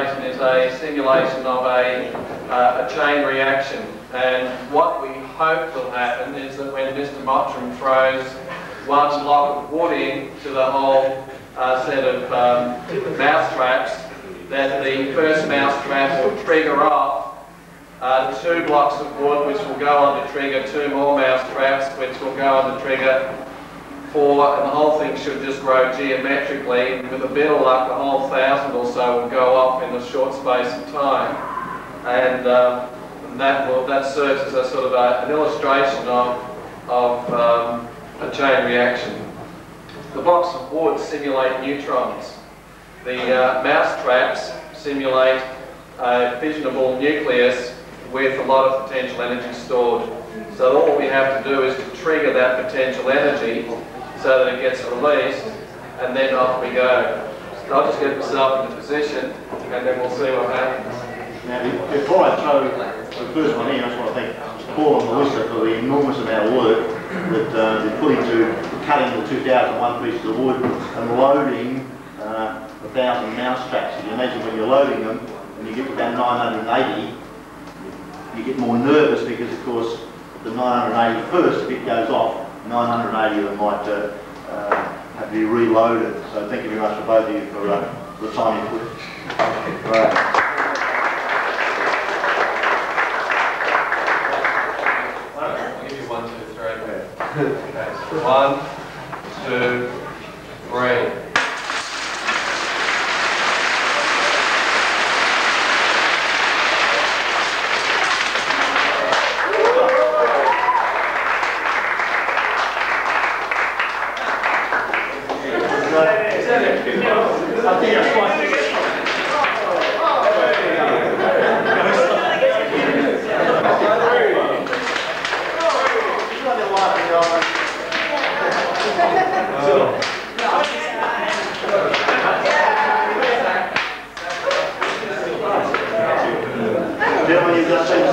is a simulation of a, uh, a chain reaction. And what we hope will happen is that when Mr. Mottram throws one block of wood into the whole uh, set of um, mouse traps, that the first mouse trap will trigger off uh, two blocks of wood which will go on to trigger two more mouse traps which will go on to trigger four and the whole thing should just grow geometrically and with a bit of luck the whole thousand or so will go in a short space of time and, um, that will that serves as a sort of a, an illustration of, of um, a chain reaction. The blocks of wood simulate neutrons. The uh, mouse traps simulate a fissionable nucleus with a lot of potential energy stored. So all we have to do is to trigger that potential energy so that it gets released and then off we go. So I'll just get myself in a position and then we'll see what happens. Now, before I throw the first one in, I just want to thank Paul and Melissa for the enormous amount of work that uh, they put into cutting the 2001 pieces of wood and loading uh, a thousand mouse traps. You imagine when you're loading them and you get to about 980, you get more nervous because, of course, the 980 first, if it goes off, 980 of them might uh, uh, be reloaded. So thank you very much for both of you for, uh, the time you put. Right. I'll you one, two, three. Okay, so one, two, three. I think that's quite Gentlemen, you've just